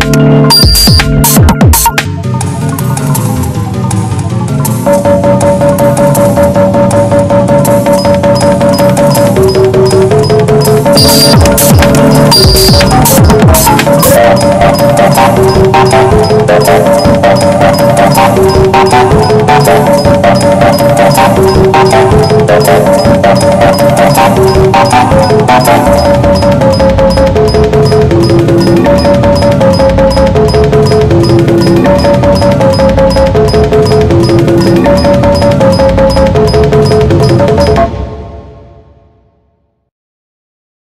Bye.